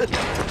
Ha ha ha!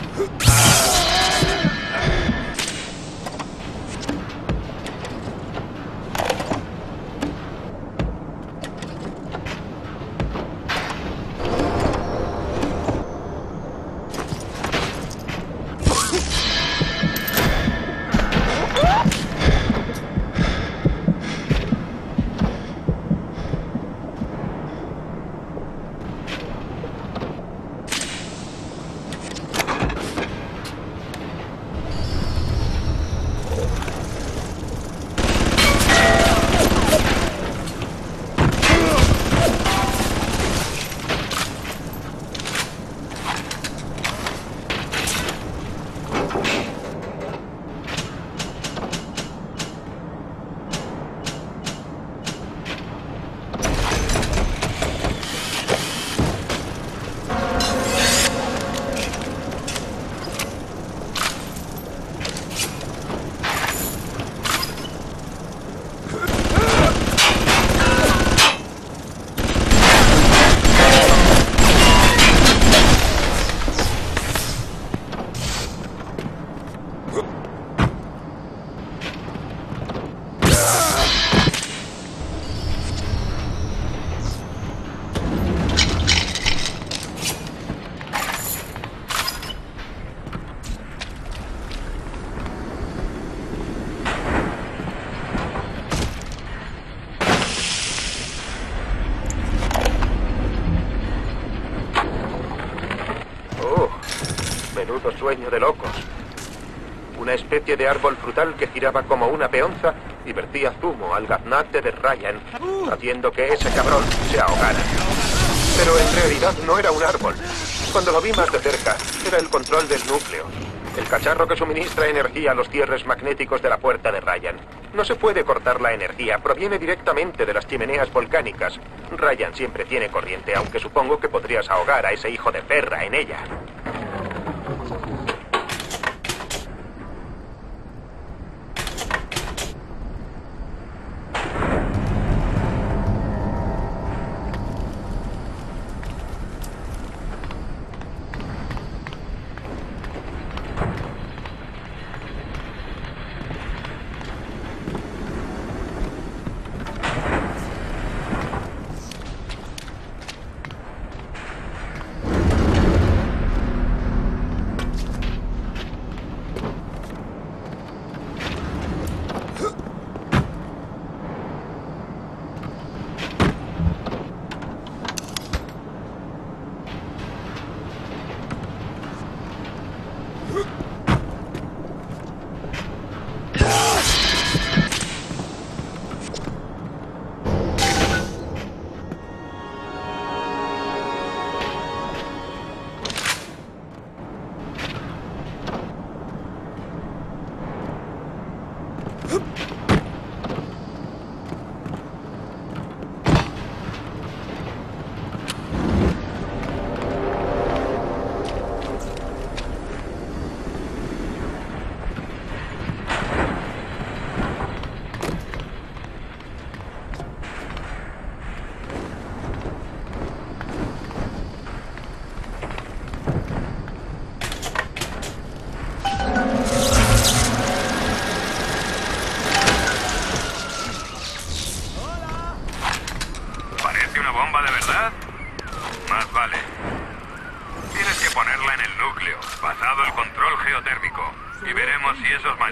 Ah! Sueño de locos. Una especie de árbol frutal que giraba como una peonza y vertía zumo al gaznate de Ryan, haciendo que ese cabrón se ahogara. Pero en realidad no era un árbol. Cuando lo vi más de cerca, era el control del núcleo. El cacharro que suministra energía a los cierres magnéticos de la puerta de Ryan. No se puede cortar la energía, proviene directamente de las chimeneas volcánicas. Ryan siempre tiene corriente, aunque supongo que podrías ahogar a ese hijo de perra en ella. Thank you.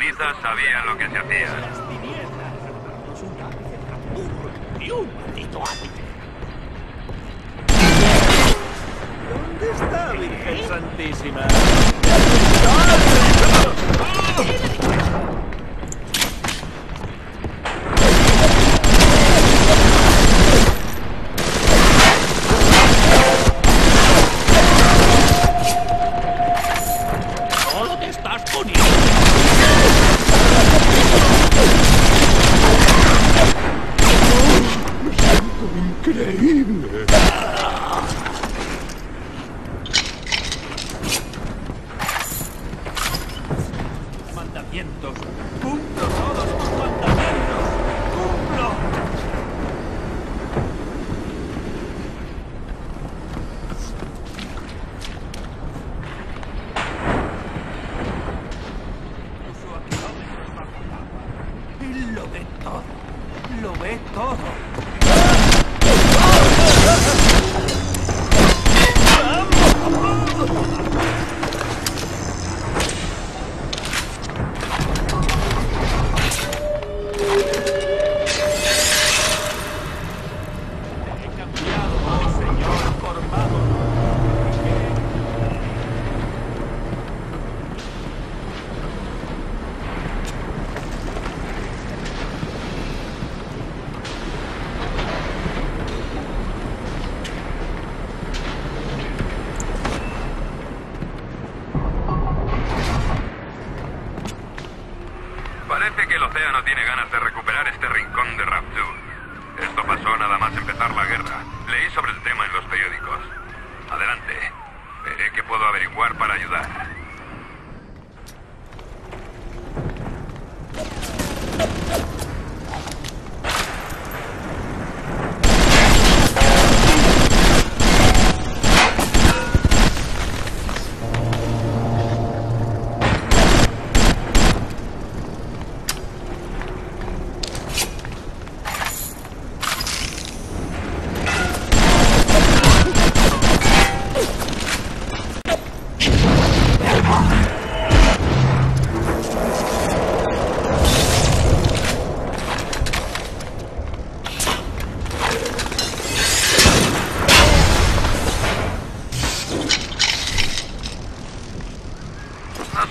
Manizas sabían lo que se hacía. Mandamientos. Cumplo todos tus mandamientos. Parece que el océano tiene ganas de recuperar este rincón de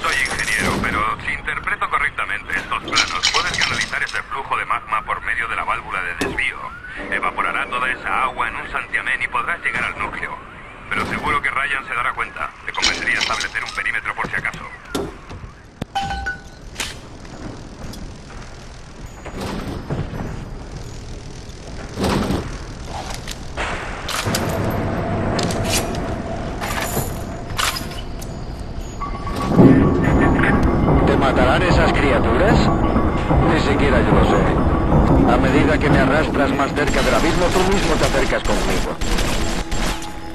Soy ingeniero, pero si interpreto correctamente estos planos, puedes canalizar ese flujo de magma por medio de la válvula de desvío. Evaporará toda esa agua en un santiamén y podrás llegar al núcleo. Pero seguro que Ryan se dará cuenta. Te convendría establecer un perímetro por si acaso. cazar esas criaturas? Ni siquiera yo lo sé. A medida que me arrastras más cerca del abismo, tú mismo te acercas conmigo.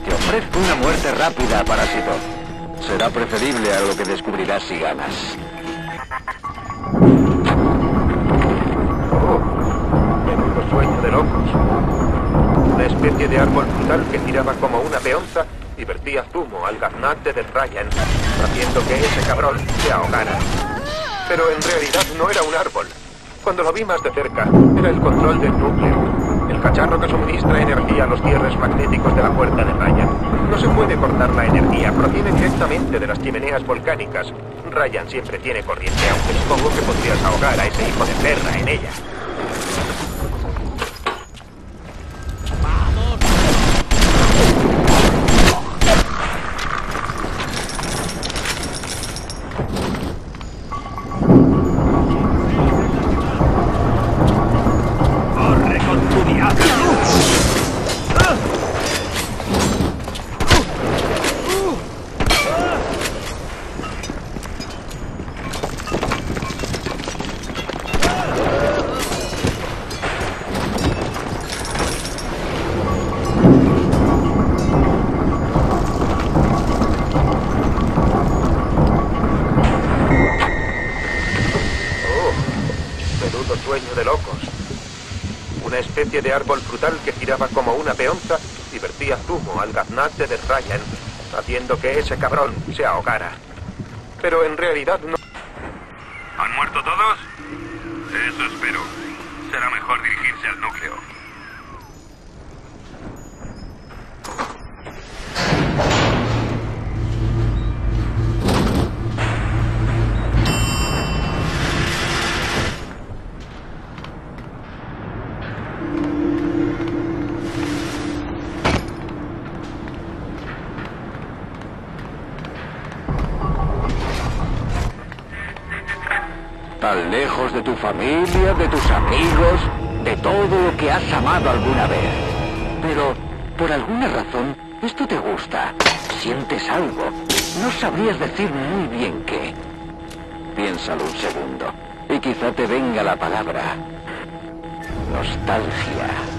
Te ofrezco una muerte rápida, parásito. Será preferible a lo que descubrirás si ganas. Menudo sueño de locos. Una especie de árbol frutal que giraba como una peonza y vertía zumo al gaznate del Ryan, haciendo que ese cabrón se ahogara. Pero en realidad no era un árbol. Cuando lo vi más de cerca, era el control del núcleo. El cacharro que suministra energía a los cierres magnéticos de la puerta de Ryan. No se puede cortar la energía, proviene directamente de las chimeneas volcánicas. Ryan siempre tiene corriente, aunque supongo que podrías ahogar a ese hijo de perra en ella. De árbol frutal que giraba como una peonza y vertía zumo al gaznate de Ryan, haciendo que ese cabrón se ahogara. Pero en realidad no. De tu familia, de tus amigos, de todo lo que has amado alguna vez. Pero, por alguna razón, esto te gusta. Sientes algo. No sabrías decir muy bien qué. Piénsalo un segundo. Y quizá te venga la palabra. Nostalgia.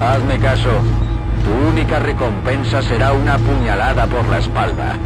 Hazme caso. Tu única recompensa será una puñalada por la espalda.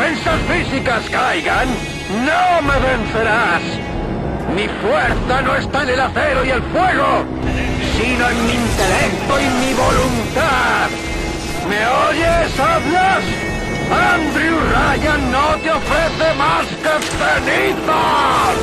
defensas físicas caigan, no me vencerás. Mi fuerza no está en el acero y el fuego, sino en mi intelecto y mi voluntad. ¿Me oyes, hablas? Andrew Ryan no te ofrece más que cenizas.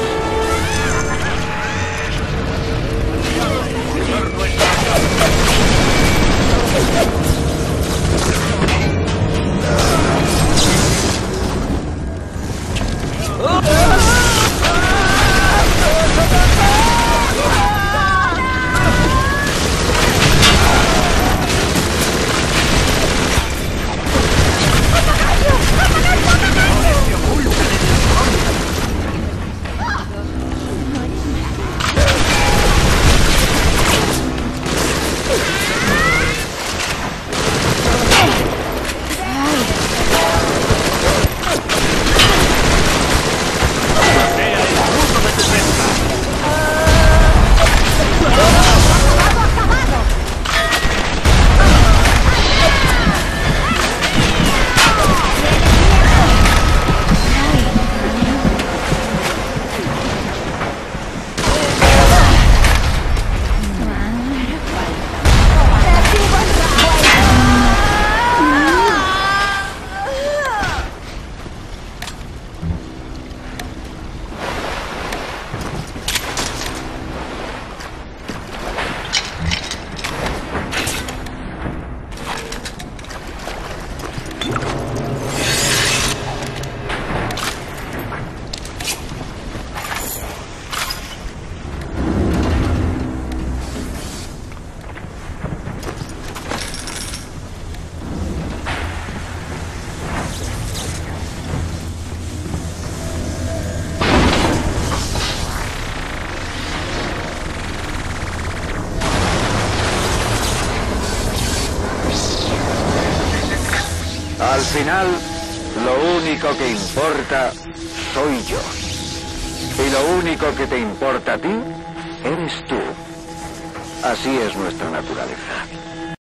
Final, lo único que importa soy yo. Y lo único que te importa a ti eres tú. Así es nuestra naturaleza.